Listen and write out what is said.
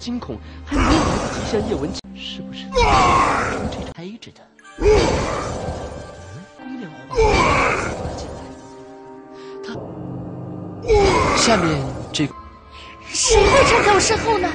惊恐还没有来得及向叶文清，是不是这开着的？姑娘，她下面这谁会站在我身后呢？